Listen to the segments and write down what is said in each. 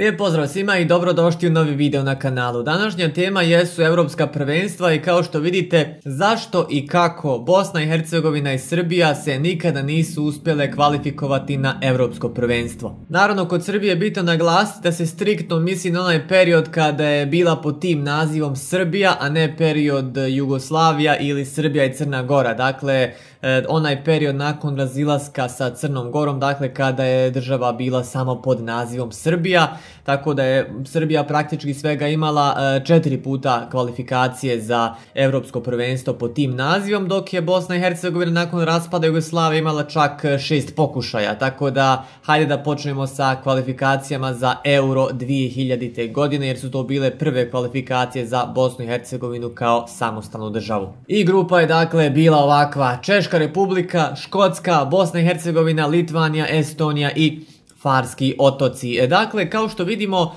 Lijep pozdrav svima i dobrodošli u novi video na kanalu. Današnja tema jesu europska prvenstva i kao što vidite zašto i kako Bosna i Hercegovina i Srbija se nikada nisu uspjele kvalifikovati na europsko prvenstvo. Naravno kod Srbije je bitno naglasiti da se striktno misli na onaj period kada je bila pod tim nazivom Srbija, a ne period Jugoslavija ili Srbija i Crna Gora. Dakle, onaj period nakon razilaska sa Crnom Gorom, dakle kada je država bila samo pod nazivom Srbija tako da je Srbija praktički svega imala e, četiri puta kvalifikacije za europsko prvenstvo pod tim nazivom, dok je Bosna i Hercegovina nakon raspada Jugoslavije imala čak šest pokušaja, tako da hajde da počnemo sa kvalifikacijama za Euro 2000. godine, jer su to bile prve kvalifikacije za Bosnu i Hercegovinu kao samostalnu državu. I grupa je dakle bila ovakva, Češka republika, Škotska, Bosna i Hercegovina, Litvanija, Estonija i Farski otoci. E, dakle, kao što vidimo,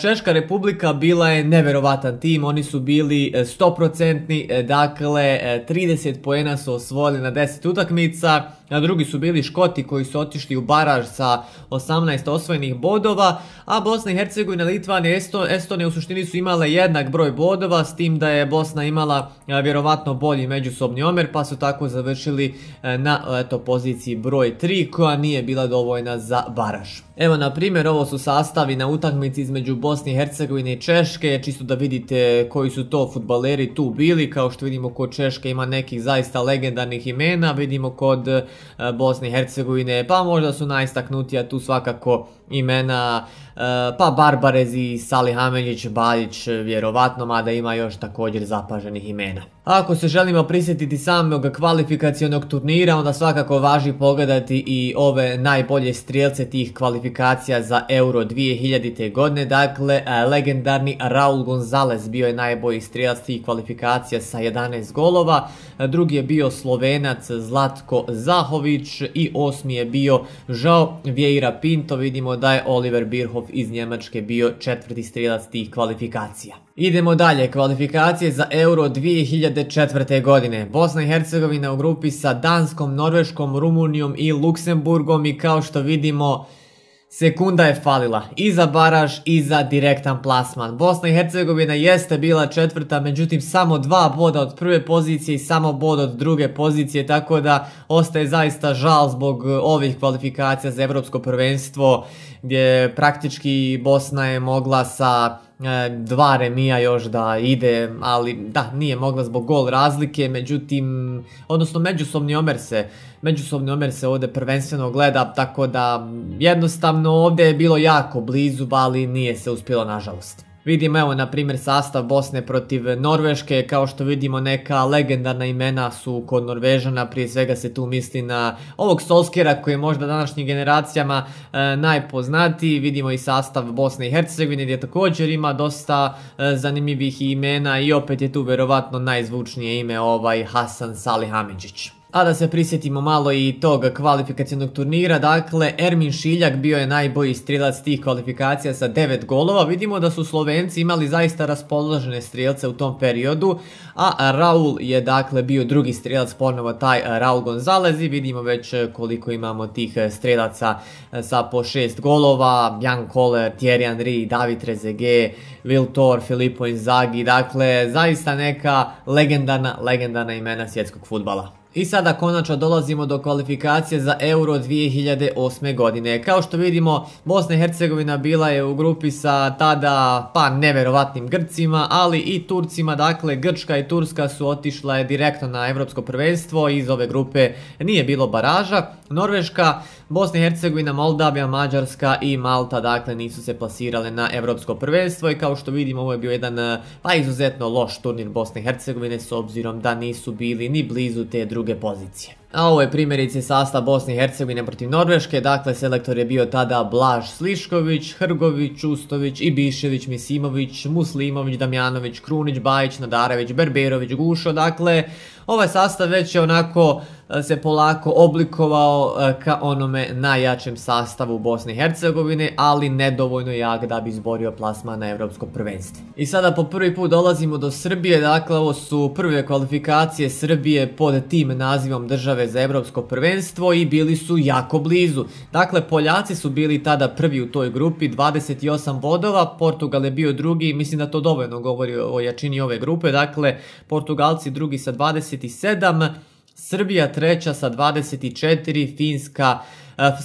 Češka republika bila je neverovatan tim, oni su bili 100%, e, dakle 30 poena su osvojili na 10 utakmica, a drugi su bili Škoti koji su otišli u baraž sa 18 osvojenih bodova, a Bosna i Hercegovina, Litvanija i Estonija u suštini su imale jednak broj bodova, s tim da je Bosna imala vjerovatno bolji međusobni omer, pa su tako završili na eto, poziciji broj 3 koja nije bila dovoljna za baraž. Evo na primjer ovo su sastavi na utakmici između Bosne i Hercegovine i Češke, čisto da vidite koji su to futbaleri tu bili, kao što vidimo kod Češke ima nekih zaista legendarnih imena, vidimo kod Bosne i Hercegovine, pa možda su najstaknutija tu svakako imena Eh, pa Barbarez i Salihameljić, Baljić, vjerovatno, mada ima još također zapaženih imena. Ako se želimo prisjetiti samog kvalifikacijonog turnira, onda svakako važi pogledati i ove najbolje strijelce tih kvalifikacija za Euro 2000. godine. Dakle, eh, legendarni Raul Gonzalez bio je najbolji strijelac tih kvalifikacija sa 11 golova. Drugi je bio Slovenac Zlatko Zahović i osmi je bio Žao Vieira Pinto. Vidimo da je Oliver Birhoff iz Njemačke bio četvrti strijelac tih kvalifikacija. Idemo dalje, kvalifikacije za Euro 2004. godine. Bosna i Hercegovina u grupi sa Danskom, Norveškom, Rumunijom i Luksemburgom i kao što vidimo Sekunda je falila i za baraž i za direktan plasman. Bosna i Hercegovina jeste bila četvrta, međutim samo dva boda od prve pozicije i samo bod od druge pozicije, tako da ostaje zaista žal zbog ovih kvalifikacija za Europsko prvenstvo, gdje praktički Bosna je mogla sa e, dva remija još da ide, ali da, nije mogla zbog gol razlike, međutim, odnosno međusobni omer se međusobni omer se ovdje prvenstveno gleda, tako da jednostavno ovdje je bilo jako blizu, ali nije se uspjelo nažalost. Vidimo evo na primjer sastav Bosne protiv Norveške, kao što vidimo neka legendarna imena su kod Norvežana, prije svega se tu misli na ovog Solskjera koji je možda današnjim generacijama e, najpoznatiji, vidimo i sastav Bosne i Hercegovine gdje također ima dosta e, zanimljivih imena i opet je tu vjerovatno najzvučnije ime ovaj Hasan Salihamidzić. A da se prisjetimo malo i tog kvalifikacijnog turnira, dakle Ermin Šiljak bio je najbolji strilac tih kvalifikacija sa 9 golova. Vidimo da su Slovenci imali zaista raspoložene strilce u tom periodu, a Raul je dakle bio drugi strilac, ponovo taj Raul Gonzalez i vidimo već koliko imamo tih strilaca sa po 6 golova, Jan Koller, Thierry Henry, David Trezeguet, Will Thor, Filippo Inzaghi, dakle zaista neka legendarna, legendarna imena svjetskog futbala. I sada konačno dolazimo do kvalifikacije za Euro 2008. godine. Kao što vidimo, Bosna i Hercegovina bila je u grupi sa tada pa neverovatnim Grcima, ali i Turcima, dakle Grčka i Turska su otišle direktno na Europsko prvenstvo, iz ove grupe nije bilo baraža. Norveška, Bosna i Hercegovina, Moldavija, Mađarska i Malta, dakle nisu se plasirale na Europsko prvenstvo i kao što vidimo ovo je bio jedan pa izuzetno loš turnir Bosne i Hercegovine s obzirom da nisu bili ni blizu te druge pozicije. A ovo je primjerice sastav Bosne i Hercegovine protiv Norveške, dakle selektor je bio tada Blaž Slišković, Hrgović, Ustović, Ibišević, Misimović, Muslimović, Damjanović, Krunić, Bajić, Nadarević, Berberović, Gušo, dakle ovaj sastav već je onako e, se polako oblikovao e, ka onome najjačem sastavu Bosne i Hercegovine, ali nedovoljno jak da bi izborio plasma na Europsko prvenstvo. I sada po prvi put dolazimo do Srbije, dakle ovo su prve kvalifikacije Srbije pod tim nazivom države za europsko prvenstvo i bili su jako blizu. Dakle, Poljaci su bili tada prvi u toj grupi, 28 bodova, Portugal je bio drugi, mislim da to dovoljno govori o jačini ove grupe, dakle, Portugalci drugi sa 27, Srbija treća sa 24, Finska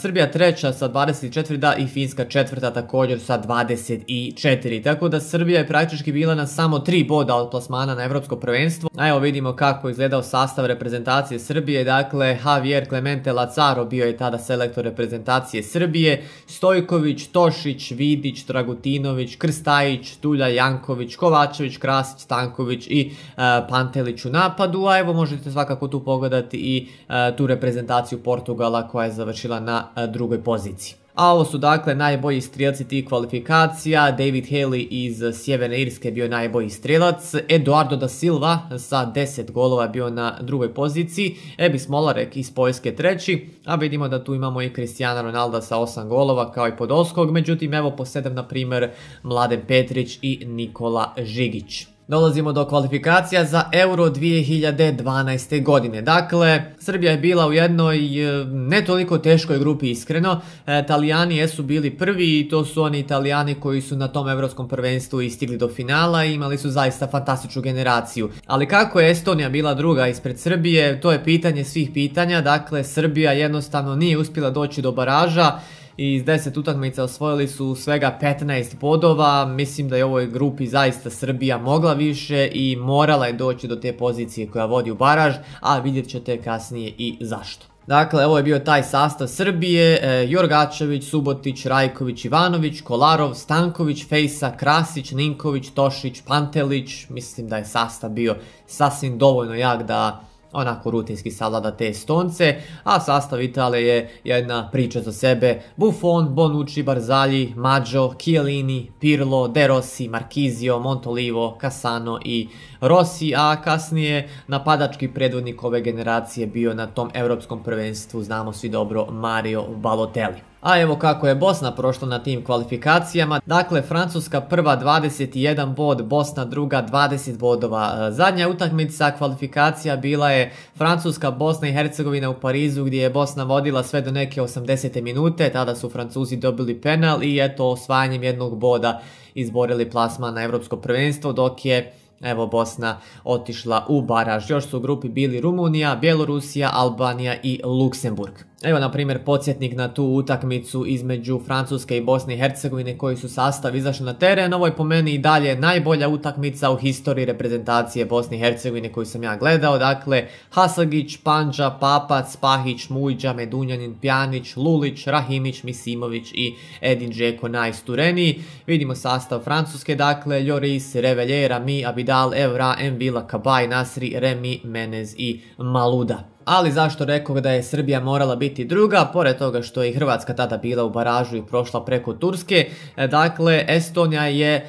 Srbija treća sa 24 da i Finska četvrta također sa 24. Tako da Srbija je praktički bila na samo 3 boda od plasmana na Evropsko prvenstvo. A evo vidimo kako izgledao sastav reprezentacije Srbije. Dakle, Javier Clemente Lazaro bio je tada selektor reprezentacije Srbije. Stojković, Tošić, Vidić, Dragutinović, Krstajić, Tulja Janković, Kovačević, Krasić, Stanković i e, Pantelić u napadu. A evo možete svakako tu pogledati i e, tu reprezentaciju Portugala koja je završila na e, drugoj poziciji. A ovo su dakle najbolji strijelci tih kvalifikacija, David Haley iz Sjeverne Irske bio najbolji strijelac, Eduardo da Silva sa 10 golova bio na drugoj poziciji, Ebi Smolarek iz Poljske treći, a vidimo da tu imamo i Cristiano Ronaldo sa 8 golova kao i Podolskog, međutim evo po 7 na primjer Mladen Petrić i Nikola Žigić. Dolazimo do kvalifikacija za Euro 2012. godine. Dakle, Srbija je bila u jednoj e, ne toliko teškoj grupi iskreno. E, Italijani jesu bili prvi i to su oni Italijani koji su na tom Europskom prvenstvu istigli do finala i imali su zaista fantastičnu generaciju. Ali kako je Estonija bila druga ispred Srbije, to je pitanje svih pitanja. Dakle, Srbija jednostavno nije uspjela doći do baraža iz 10 utakmica osvojili su svega 15 bodova. Mislim da je ovoj grupi zaista Srbija mogla više i morala je doći do te pozicije koja vodi u baraž, a vidjet ćete kasnije i zašto. Dakle, ovo je bio taj sastav Srbije, e, Jorgačević, Subotić, Rajković, Ivanović, Kolarov, Stanković, Fejsa, Krasić, Ninković, Tošić, Pantelić. Mislim da je sastav bio sasvim dovoljno jak da onako rutinski savlada te Estonce, a sastav Italije je jedna priča za sebe. Buffon, Bonucci, Barzagli, Maggio, Chiellini, Pirlo, De Rossi, Marquisio, Montolivo, Cassano i Rossi, a kasnije napadački predvodnik ove generacije bio na tom europskom prvenstvu, znamo svi dobro, Mario Balotelli. A evo kako je Bosna prošla na tim kvalifikacijama. Dakle, Francuska prva 21 bod, Bosna druga 20 bodova. Zadnja utakmica kvalifikacija bila je Francuska, Bosna i Hercegovina u Parizu gdje je Bosna vodila sve do neke 80. minute. Tada su Francuzi dobili penal i eto osvajanjem jednog boda izborili plasma na Europsko prvenstvo dok je Evo Bosna otišla u baraž. Još su u grupi bili Rumunija, Bjelorusija, Albanija i Luksemburg. Evo na primjer podsjetnik na tu utakmicu između Francuske i Bosne i Hercegovine koji su sastav izašli na teren. Ovo je po meni i dalje najbolja utakmica u historiji reprezentacije Bosne i Hercegovine koju sam ja gledao. Dakle, Hasagić, Panđa, Papac, Pahić, Mujđa, Medunjanin, Pjanić, Lulić, Rahimić, Misimović i Edin Džeko najstureniji. Vidimo sastav Francuske, dakle, Lloris, Reveljera, Mi, Abidal, Evra, Envila, Kabaj, Nasri, Remi, Menez i Maluda. Ali zašto rekao da je Srbija morala biti druga, pored toga što je Hrvatska tada bila u baražu i prošla preko Turske, e, dakle Estonija je e,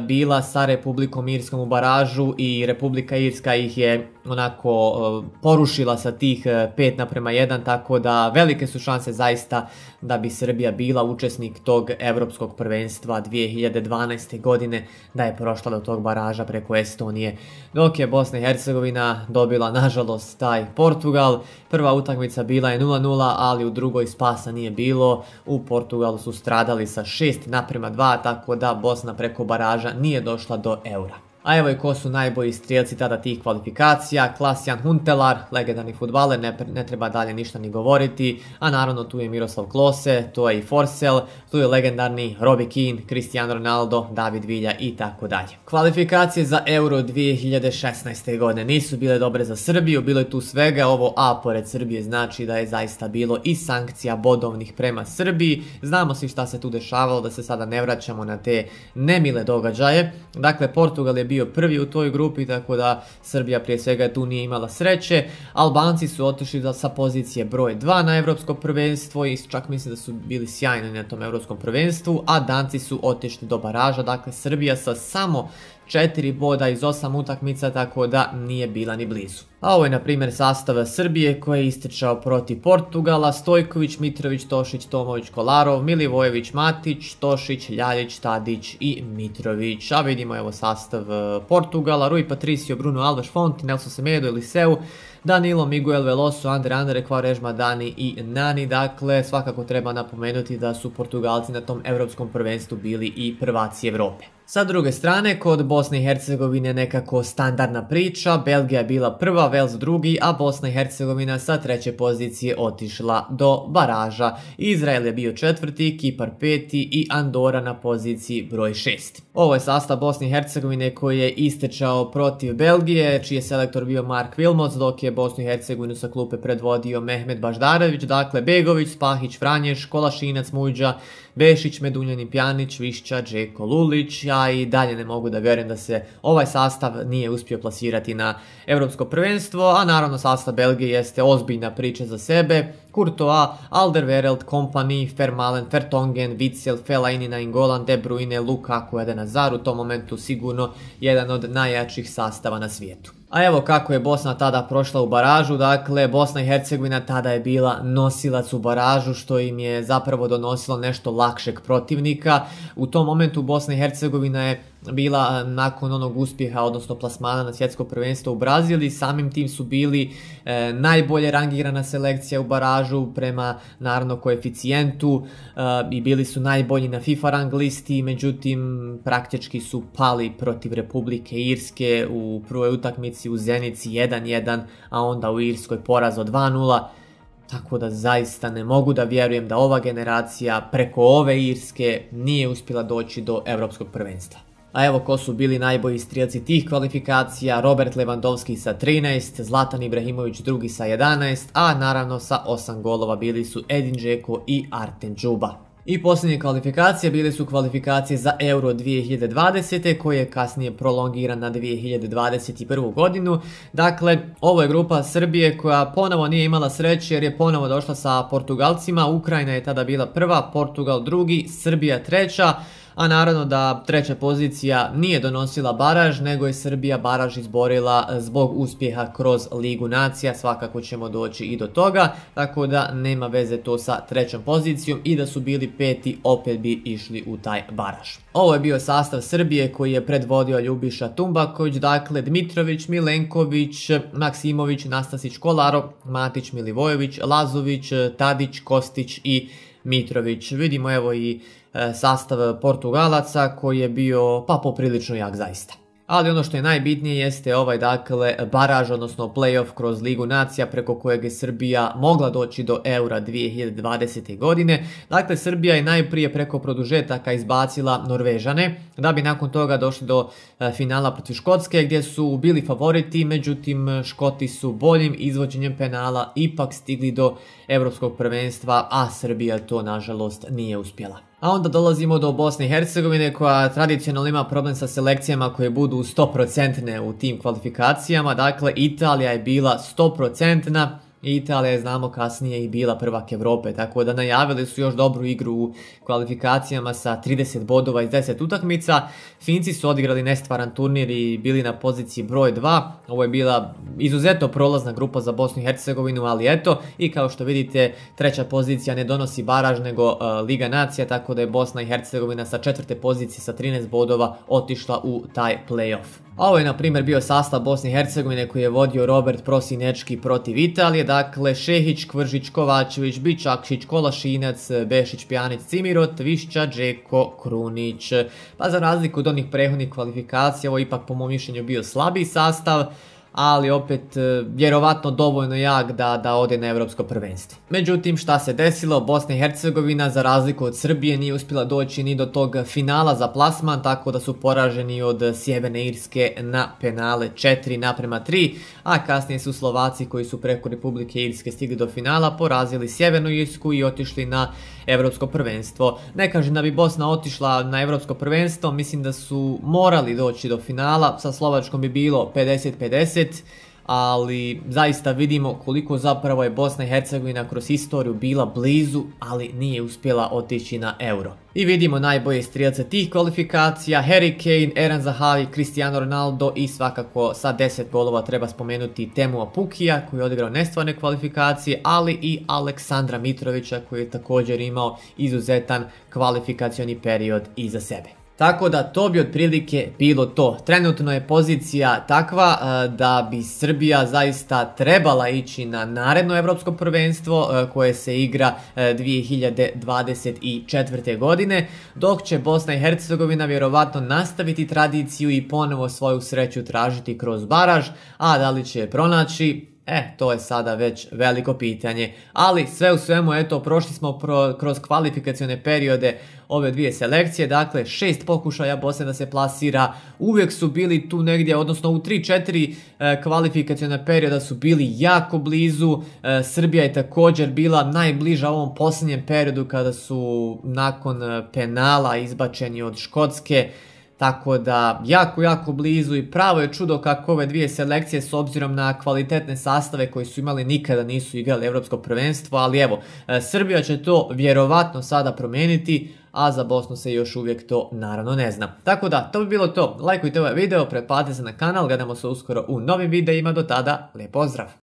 bila sa Republikom Irskom u baražu i Republika Irska ih je onako e, porušila sa tih 5 naprema 1, tako da velike su šanse zaista da bi Srbija bila učesnik tog evropskog prvenstva 2012. godine, da je prošla do tog baraža preko Estonije, dok je Bosna i Hercegovina dobila nažalost taj Portugal. Prva utakmica bila je 0-0, ali u drugoj spasa nije bilo. U Portugalu su stradali sa 6 naprema 2, tako da Bosna preko baraža nije došla do eura. A evo i ko su najbolji strijelci tada tih kvalifikacija, Klasjan Huntelar, legendarni futbaler, ne, treba dalje ništa ni govoriti, a naravno tu je Miroslav Klose, tu je i Forsell, tu je legendarni Robbie Keane, Cristiano Ronaldo, David Vilja i tako dalje. Kvalifikacije za Euro 2016. godine nisu bile dobre za Srbiju, bilo je tu svega, ovo A pored Srbije znači da je zaista bilo i sankcija bodovnih prema Srbiji, znamo svi šta se tu dešavalo, da se sada ne vraćamo na te nemile događaje, dakle Portugal je bio prvi u toj grupi, tako da Srbija prije svega tu nije imala sreće. Albanci su otišli sa pozicije broj 2 na Europsko prvenstvo i čak mislim da su bili sjajni na tom Europskom prvenstvu, a Danci su otišli do baraža, dakle Srbija sa samo 4 boda iz 8 utakmica, tako da nije bila ni blizu. A ovo je na primjer sastav Srbije koji je ističao protiv Portugala, Stojković, Mitrović, Tošić, Tomović, Kolarov, Milivojević, Matić, Tošić, Ljaljić, Tadić i Mitrović. A vidimo evo sastav e, Portugala, Rui Patricio, Bruno Alves, Fonti, Nelson Semedo, Eliseu, Danilo, Miguel Veloso, Andre Andre, Kvarežma, Dani i Nani. Dakle, svakako treba napomenuti da su Portugalci na tom europskom prvenstvu bili i prvaci Europe. Sa druge strane, kod Bosne i Hercegovine nekako standardna priča, Belgija je bila prva, Vels drugi, a Bosna i Hercegovina sa treće pozicije otišla do baraža. Izrael je bio četvrti, Kipar peti i Andora na poziciji broj šest. Ovo je sastav Bosne i Hercegovine koji je istečao protiv Belgije, čiji je selektor bio Mark Wilmots, dok je Bosnu i Hercegovinu sa klupe predvodio Mehmet Baždarević, dakle Begović, Spahić, Franješ, Kolašinac, Muđa, Bešić, Medunjani, Pjanić, Višća, Džeko Lulić, ja i dalje ne mogu da vjerujem da se ovaj sastav nije uspio plasirati na Europsko prvenstvo, a naravno sastav Belgije jeste ozbiljna priča za sebe. Courtois, Alderweireld, Kompany, Vermalen, Vertongen, Witzel, Fellaini, Ingolan, De Bruyne, Lukaku, Eden Hazard, u tom momentu sigurno jedan od najjačih sastava na svijetu. A evo kako je Bosna tada prošla u baražu, dakle Bosna i Hercegovina tada je bila nosilac u baražu što im je zapravo donosilo nešto lakšeg protivnika. U tom momentu Bosna i Hercegovina je bila nakon onog uspjeha, odnosno plasmana na svjetsko prvenstvo u Brazili. Samim tim su bili e, najbolje rangirana selekcija u baražu prema naravno koeficijentu e, i bili su najbolji na FIFA rang listi, međutim praktički su pali protiv Republike Irske u prvoj utakmici u Zenici 1-1, a onda u Irskoj poraz od 2-0. Tako da zaista ne mogu da vjerujem da ova generacija preko ove Irske nije uspjela doći do Europskog prvenstva. A evo ko su bili najbolji strijelci tih kvalifikacija, Robert Lewandowski sa 13, Zlatan Ibrahimović drugi sa 11, a naravno sa 8 golova bili su Edin Džeko i Arten Džuba. I posljednje kvalifikacije bile su kvalifikacije za Euro 2020. koje je kasnije prolongiran na 2021. godinu. Dakle, ovo je grupa Srbije koja ponovo nije imala sreće jer je ponovo došla sa Portugalcima. Ukrajina je tada bila prva, Portugal drugi, Srbija treća a naravno da treća pozicija nije donosila baraž, nego je Srbija baraž izborila zbog uspjeha kroz Ligu nacija, svakako ćemo doći i do toga, tako da nema veze to sa trećom pozicijom i da su bili peti opet bi išli u taj baraž. Ovo je bio sastav Srbije koji je predvodio Ljubiša Tumbaković, dakle Dmitrović, Milenković, Maksimović, Nastasić Kolarov, Matić Milivojević, Lazović, Tadić, Kostić i Mitrović. Vidimo evo i e, sastav Portugalaca koji je bio pa poprilično jak zaista. Ali ono što je najbitnije jeste ovaj dakle baraž, odnosno playoff kroz Ligu nacija preko kojeg je Srbija mogla doći do Eura 2020. godine. Dakle, Srbija je najprije preko produžetaka izbacila Norvežane, da bi nakon toga došli do e, finala protiv Škotske gdje su bili favoriti, međutim Škoti su boljim izvođenjem penala ipak stigli do Europskog prvenstva, a Srbija to nažalost nije uspjela. A onda dolazimo do Bosne i Hercegovine koja tradicionalno ima problem sa selekcijama koje budu 100% u tim kvalifikacijama. Dakle, Italija je bila 100% Italija je znamo kasnije i bila prvak Europe, tako da najavili su još dobru igru u kvalifikacijama sa 30 bodova iz 10 utakmica. Finci su odigrali nestvaran turnir i bili na poziciji broj 2. Ovo je bila izuzetno prolazna grupa za Bosnu i Hercegovinu, ali eto, i kao što vidite, treća pozicija ne donosi baraž nego uh, Liga nacija, tako da je Bosna i Hercegovina sa četvrte pozicije sa 13 bodova otišla u taj playoff. Ovo je na primjer bio sastav Bosne i Hercegovine koji je vodio Robert Prosinečki protiv Italije, dakle Šehić, Kvržić, Kovačević, Bičakšić, Kolašinac, Bešić, Pjanić, Cimirot, Višća, Džeko, Krunić. Pa za razliku od onih prehodnih kvalifikacija, ovo ipak po mom mišljenju bio slabiji sastav, ali opet e, vjerovatno dovoljno jak da, da ode na europsko prvenstvo. Međutim, šta se desilo? Bosna i Hercegovina za razliku od Srbije nije uspjela doći ni do tog finala za plasman, tako da su poraženi od Sjeverne Irske na penale 4 naprema 3, a kasnije su Slovaci koji su preko Republike Irske stigli do finala porazili Sjevernu Irsku i otišli na europsko prvenstvo. Ne kažem da bi Bosna otišla na europsko prvenstvo, mislim da su morali doći do finala, sa Slovačkom bi bilo 50-50, ali zaista vidimo koliko zapravo je Bosna i Hercegovina kroz historiju bila blizu, ali nije uspjela otići na euro. I vidimo najbolje strijelce tih kvalifikacija, Harry Kane, Eran Zahavi, Cristiano Ronaldo i svakako sa 10 golova treba spomenuti Temu Apukija koji je odigrao nestvarne kvalifikacije, ali i Aleksandra Mitrovića koji je također imao izuzetan kvalifikacioni period iza sebe. Tako da to bi otprilike bilo to. Trenutno je pozicija takva e, da bi Srbija zaista trebala ići na naredno evropsko prvenstvo e, koje se igra 2024. E, godine, dok će Bosna i Hercegovina vjerovatno nastaviti tradiciju i ponovo svoju sreću tražiti kroz baraž, a da li će je pronaći, E, to je sada već veliko pitanje, ali sve u svemu, eto, prošli smo kroz kvalifikacione periode ove dvije selekcije, dakle šest pokušaja Bosne da se plasira, uvijek su bili tu negdje, odnosno u 3-4 e, kvalifikacione perioda su bili jako blizu, e, Srbija je također bila najbliža ovom posljednjem periodu kada su nakon penala izbačeni od Škotske, tako da jako, jako blizu i pravo je čudo kako ove dvije selekcije s obzirom na kvalitetne sastave koji su imali nikada nisu igrali Europsko prvenstvo, ali evo, e, Srbija će to vjerovatno sada promijeniti, a za Bosnu se još uvijek to naravno ne zna. Tako da, to bi bilo to. Lajkujte ovaj video, pretplatite se na kanal, gledamo se uskoro u novim videima, do tada, lijep pozdrav!